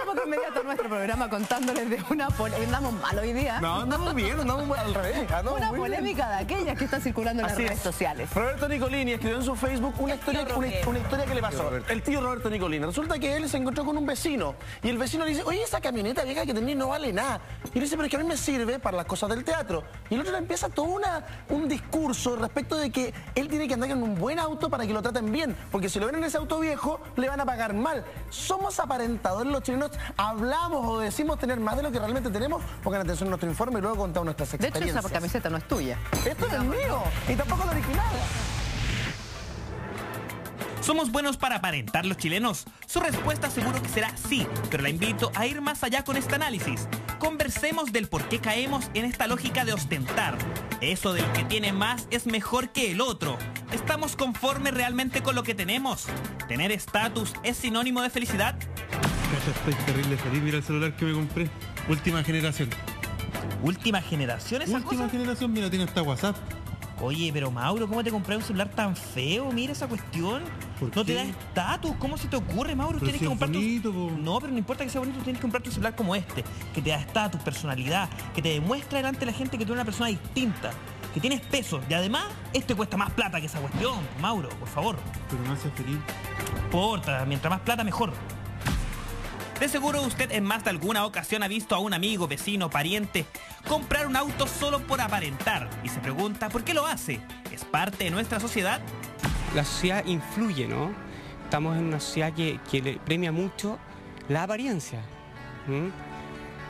De inmediato a nuestro programa contándoles de una polémica. Andamos mal hoy día. No, andamos bien, andamos mal, al revés. andamos Una bien. polémica de aquellas que está circulando en las redes es. sociales. Roberto Nicolini escribió en su Facebook una historia, tío una, Roberto. una historia que le pasó. El tío Roberto Nicolini. Resulta que él se encontró con un vecino y el vecino le dice, oye, esa camioneta vieja que tenés no vale nada. Y le dice, pero es que a mí me sirve para las cosas del teatro. Y el otro le empieza todo una, un discurso respecto de que él tiene que andar en un buen auto para que lo traten bien. Porque si lo ven en ese auto viejo, le van a pagar mal. Somos aparentadores los chilenos, hablamos o decimos tener más de lo que realmente tenemos. Pongan atención a nuestro informe y luego contamos nuestras De hecho, experiencias. esa camiseta no es tuya. Esto no es mío y tampoco es original. ¿Somos buenos para aparentar los chilenos? Su respuesta seguro que será sí, pero la invito a ir más allá con este análisis. Conversemos del por qué caemos en esta lógica de ostentar. Eso del que tiene más es mejor que el otro. ¿Estamos conformes realmente con lo que tenemos? ¿Tener estatus es sinónimo de felicidad? Cacha, estoy terrible feliz. Mira el celular que me compré. Última generación. Última generación esa Última cosa? generación, mira, tiene hasta WhatsApp. Oye, pero Mauro, ¿cómo te compré un celular tan feo? Mira esa cuestión. ¿Por no te da estatus. ¿Cómo se te ocurre, Mauro? Pero tienes si que comprar bonito. No, pero no importa que sea bonito, tienes que comprar tu celular como este, que te da estatus, personalidad, que te demuestra delante de la gente que tú eres una persona distinta, que tienes peso. Y además, este cuesta más plata que esa cuestión. Mauro, por favor. Pero me hace feliz. No importa, mientras más plata, mejor. De seguro usted en más de alguna ocasión ha visto a un amigo, vecino, pariente comprar un auto solo por aparentar y se pregunta por qué lo hace. ¿Es parte de nuestra sociedad? la sociedad influye, ¿no? Estamos en una sociedad que, que le premia mucho la apariencia.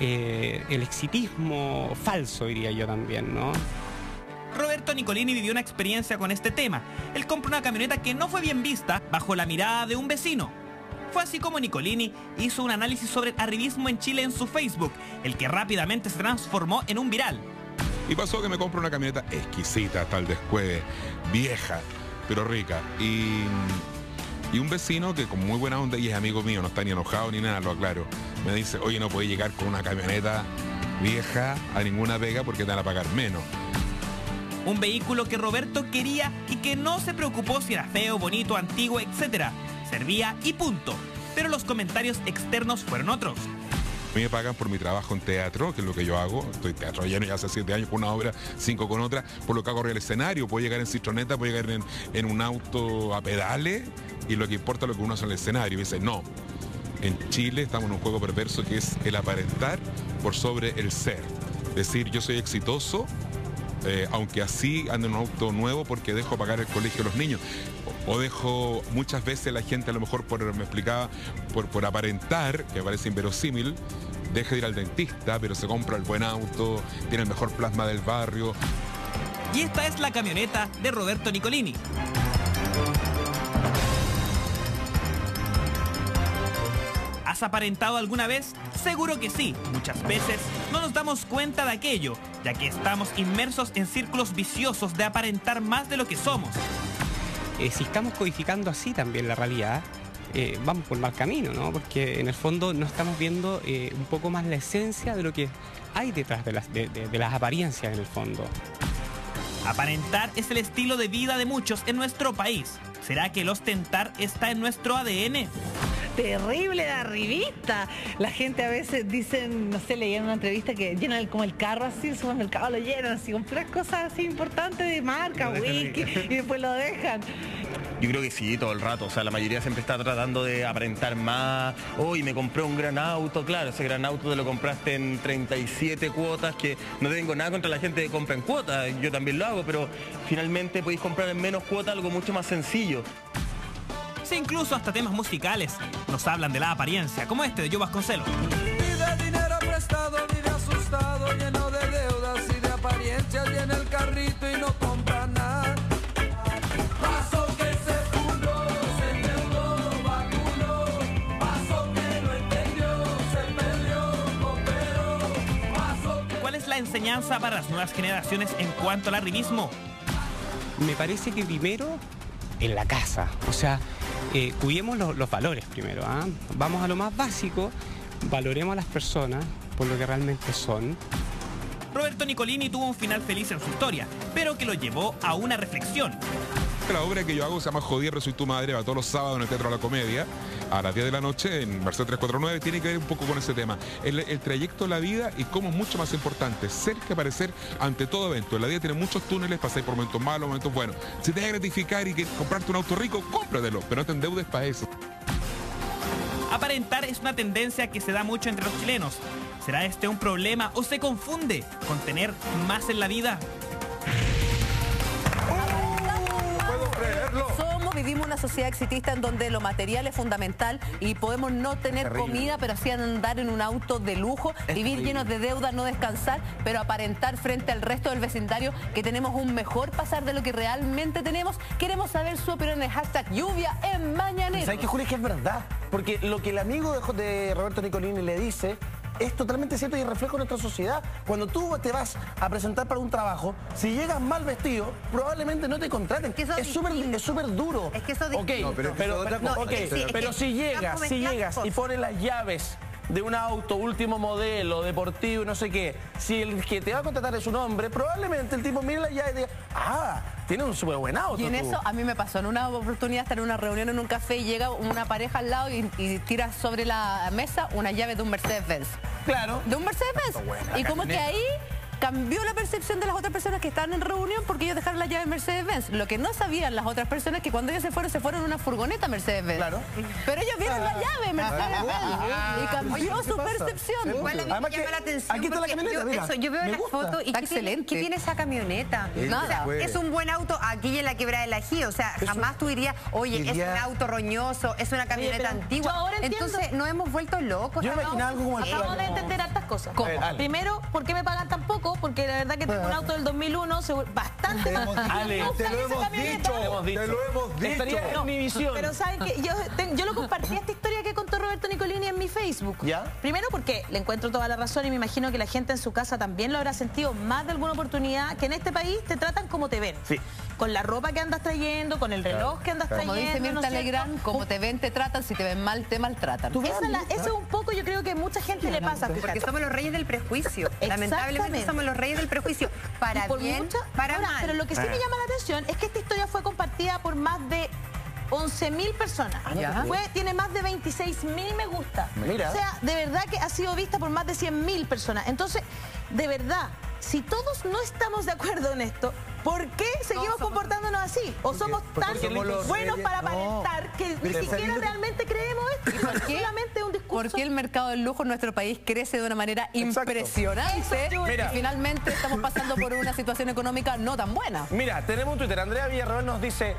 Eh, el exitismo falso, diría yo también, ¿no? Roberto Nicolini vivió una experiencia con este tema. Él compró una camioneta que no fue bien vista bajo la mirada de un vecino. Fue así como Nicolini hizo un análisis sobre el arribismo en Chile en su Facebook, el que rápidamente se transformó en un viral. Y pasó que me compro una camioneta exquisita, tal después, vieja, pero rica. Y, y un vecino que con muy buena onda y es amigo mío, no está ni enojado ni nada, lo aclaro, me dice, oye, no puedes llegar con una camioneta vieja a ninguna pega porque te van a pagar menos. Un vehículo que Roberto quería y que no se preocupó si era feo, bonito, antiguo, etc. Servía y punto. Pero los comentarios externos fueron otros. A mí me pagan por mi trabajo en teatro, que es lo que yo hago. Estoy teatro lleno ya hace siete años con una obra, cinco con otra. Por lo que hago del escenario. Puedo llegar en citroneta, puedo llegar en, en un auto a pedales. Y lo que importa es lo que uno hace en el escenario. Y dice, no. En Chile estamos en un juego perverso que es el aparentar por sobre el ser. Decir, yo soy exitoso, eh, aunque así ando en un auto nuevo porque dejo pagar el colegio a los niños. O, dejo muchas veces la gente a lo mejor por, me explicaba, por, aparentar, que parece inverosímil, deja de ir al dentista, pero se compra el buen auto, tiene el mejor plasma del barrio. Y esta es la camioneta de Roberto Nicolini. ¿Has aparentado alguna vez? Seguro que sí. Muchas veces no nos damos cuenta de aquello, ya que estamos inmersos en círculos viciosos de aparentar más de lo que somos. Eh, si estamos codificando así también la realidad, eh, vamos por mal camino, ¿no? Porque en el fondo no estamos viendo eh, un poco más la esencia de lo que hay detrás de las, de- de- de las apariencias en el fondo. Aparentar es el estilo de vida de muchos en nuestro país. ¿Será que el ostentar está en nuestro ADN? Terrible de arribista. La gente a veces dicen, no sé, leí en una entrevista que llenan el- como el carro así, el supermercado lo llenan así, con puras cosas así importantes de marca, whisky, y después lo dejan. Yo creo que sí, todo el rato. O sea, la mayoría siempre está tratando de aparentar más. Hoy me compré un gran auto. Claro, ese gran auto te lo compraste en 37 cuotas, que no tengo nada contra la gente que compra en cuotas. Yo también lo hago, pero finalmente podéis comprar en menos cuotas algo mucho más sencillo. Si incluso hasta temas musicales nos hablan de la apariencia, como este de Joe Vasconcelos. Pide dinero prestado, vive asustado, lleno de deudas y de apariencias, y en el carrito y no compra nada. Pasó que se fundó, se endeudó, vacunó. Pasó que no entendió, se perdió, cooperó. Pasó que... ¿Cuál es la enseñanza para las nuevas generaciones en cuanto al arribismo? Me parece que primero en la casa, o sea, eh, cuidemos los, los valores primero, ¿ah? vamos a lo más básico, valoremos a las personas por lo que realmente son. Roberto Nicolini tuvo un final feliz en su historia, pero que lo llevó a una reflexión. La obra que yo hago se llama Jodier, soy tu madre, va todos los sábados en el Teatro de la Comedia. A las 10 de la noche en Mercedes 349, tiene que ver un poco con ese tema. El, trayecto de la vida y cómo es mucho más importante ser que aparecer ante todo evento. La vida tiene muchos túneles, pasáis por momentos malos, momentos buenos. Si te vas gratificar y que comprarte un auto rico, cómpratelo, pero no te endeudes para eso. Aparentar es una tendencia que se da mucho entre los chilenos. ¿Será este un problema o se confunde con tener más en la vida? Una sociedad exitista en donde lo material es fundamental y podemos no tener Terrible. comida, pero así andar en un auto de lujo, vivir llenos de deuda, no descansar, pero aparentar frente al resto del vecindario que tenemos un mejor pasar de lo que realmente tenemos. Queremos saber su opinión en el hashtag lluvia en Mañanero. ¿Sabes qué, Julio? Es que es verdad. Porque lo que el amigo de Roberto Nicolini le dice es totalmente cierto y reflejo de nuestra sociedad. Cuando tú te vas a presentar para un trabajo, si llegas mal vestido, probablemente no te contraten. es es súper es súper duro. Es que eso es Ok, distinto. No, pero es que pero, es pero- No, es sí, es pero si llegas, si llegas y pones las llaves de un auto último modelo, deportivo, no sé qué, si el que te va a contratar es un hombre, probablemente el tipo mire la llave y diga, ah, tiene un súper buen auto. Y en tú". eso a mí me pasó en una oportunidad estar en una reunión en un café y llega una pareja al lado y, y tira sobre la mesa una llave de un Mercedes-Benz. Claro. De un Mercedes-Benz. Y como que ahí cambió la percepción de las otras personas que estaban en reunión porque ellos dejaron la llave Mercedes-Benz. Lo que no sabían las otras personas es que cuando ellos se fueron, se fueron en una furgoneta Mercedes-Benz. Claro. Pero ellos vieron la llave Mercedes-Benz y cambió su percepción. Igual a mí Además me llama que la atención aquí está la porque camioneta, yo, mira, eso, yo veo me la gusta. foto y Está ¿qué tiene, excelente. ¿qué tiene esa camioneta? Nada. fue. Es un buen auto aquí en la quebrada del Ají. O sea, jamás tú dirías, oye, es un auto roñoso, es una camioneta antigua. yo ahora entiendo. Entonces, nos hemos vuelto locos. Yo me imaginaba algo como el Acabo de entender hartas cosas. Dale. Primero, ¿por qué me pagan tan poco? Porque la verdad que tengo un auto del 2001, seguro- bastante más. Ale, te lo hemos dicho, Te hemos dicho. te lo hemos dicho. Estaría en mi visión. Pero saben que yo, lo compartí esta historia que contó Roberto Nicolini Facebook. ¿Ya? Primero porque le encuentro toda la razón y me imagino que la gente en su casa también lo habrá sentido más de alguna oportunidad que en este país te tratan como te ven. Sí. Con la ropa que andas trayendo, con el reloj que andas trayendo. Como dice ¿no Mirta es cierto? Legrand, como te ven, te tratan, si te ven mal, te maltratan. Esa es la- eso es un poco, yo creo que mucha gente le pasa. Porque fíjate. somos los reyes del prejuicio. Lamentablemente somos los reyes del prejuicio. Para Y por bien, mucha- para Ahora, mal. Pero lo que sí Ah. me llama la atención es que esta historia fue compartida por más de 11.000 personas. Fue, tiene más de 26.000 me gusta. Mira. O sea, de verdad que ha sido vista por más de 100.000 personas. Entonces, de verdad, si todos no estamos de acuerdo en esto, ¿por qué seguimos comportándonos así? ¿O somos tan porque somos los buenos reyes- para no. aparentar que ni Pero siquiera ¿sabes lo que- realmente creemos esto? ¿Y por qué? Solamente un discurso. ¿Por qué el mercado del lujo en nuestro país crece de una manera impresionante? Eso, Mira. Y finalmente estamos pasando por una situación económica no tan buena. Mira, tenemos un Twitter. Andrea Villarroel nos dice,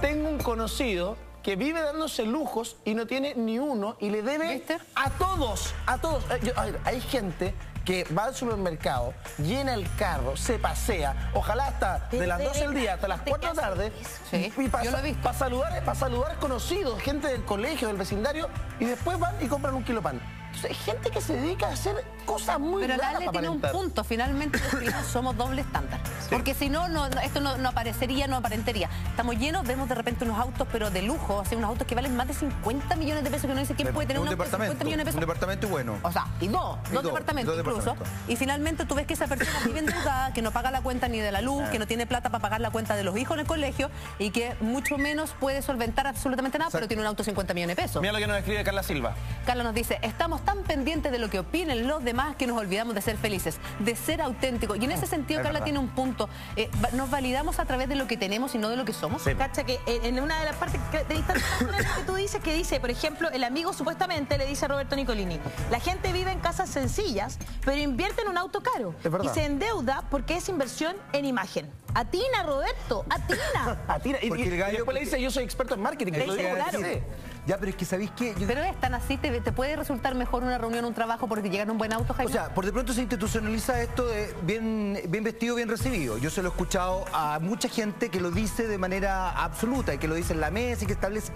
tengo un conocido que vive dándose lujos y no tiene ni uno y le debe ¿Viste? a todos, a todos. Eh, yo- a ver, hay gente que va al supermercado, llena el carro, se pasea, ojalá hasta de las de 12 del día hasta las gente 4 de la tarde. Sí, y para, he visto. para saludar, saludar conocidos, gente del colegio, del vecindario y después van y compran un kilo de pan. Entonces, hay gente que se dedica a hacer cosas muy Pero Lale para tiene un punto, finalmente somos doble estándar. Porque si no, no, no- esto no, no aparecería, no aparentaría. Estamos llenos, vemos de repente unos autos, pero de lujo, así unos autos que valen más de 50 millones de pesos, que uno dice, ¿quién puede tener un, un auto de 50 departamento, millones de un pesos? departamento y bueno. O sea, y dos, Y dos dos, departamentos dos incluso. departamentos. Y finalmente tú ves que esa persona vive endeudada, que no paga la cuenta ni de la luz, que no tiene plata para pagar la cuenta de los hijos en el colegio y que mucho menos puede solventar absolutamente nada, pero tiene un auto de 50 millones de pesos. Mira lo que nos escribe Carla Silva. Carla nos dice, estamos tan pendientes de lo que opinen los demás que nos olvidamos de ser felices, de ser auténticos. Y en ese sentido, es Carla verdad. tiene un punto. Eh, nos validamos a través de lo que tenemos y no de lo que somos. Cacha que en una de las partes que, de que tú dices, que dice, por ejemplo, el amigo supuestamente le dice a Roberto Nicolini, la gente vive en casas sencillas, pero invierte en un auto caro. Y se endeuda porque es inversión en imagen. Atina, Roberto, atina. Tira, y, Porque y- el gallo- y después le dice, yo soy experto en marketing. Le lo dice, digo, claro. sí. Ya, pero es que ¿sabéis qué? Yo- Pero es tan así, te, te puede resultar mejor una reunión, un trabajo porque llegan un buen auto, Jaime. O sea, por de pronto se institucionaliza esto de bien, bien vestido, bien recibido. Yo se lo he escuchado a mucha gente que lo dice de manera absoluta y que lo dice en la mesa y que establece.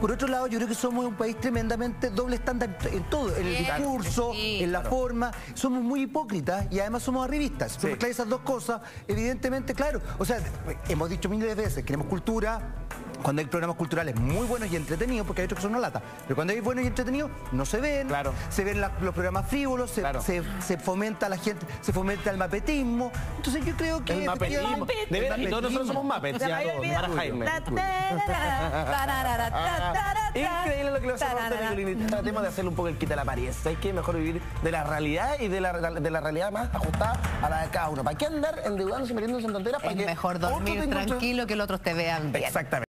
Por otro lado, yo creo que somos un país tremendamente doble estándar en todo, en el discurso, sí, en la forma. Somos muy hipócritas y además somos arribistas. Si mezclas esas dos cosas, evidentemente, claro. O sea, hemos dicho miles de veces, queremos cultura. Cuando hay programas culturales muy buenos y entretenidos, porque hay otros que son una lata, pero cuando hay buenos y entretenidos, no se ven, Claro. se ven la- los programas frívolos, se, Claro. se- se fomenta la gente, se fomenta el mapetismo. Entonces yo creo que... El mapetismo. De el y todos nosotros somos me ya para Jaime. Increíble lo que le hace a. Tratemos de hacerle un poco el quita a la apariencia. Hay que mejor vivir de la realidad y de la, de la realidad más ajustada a la de cada uno. ¿Para qué andar endeudándose y metiéndose en tonteras? Es mejor dormir tranquilo que los otros te vean bien. Exactamente.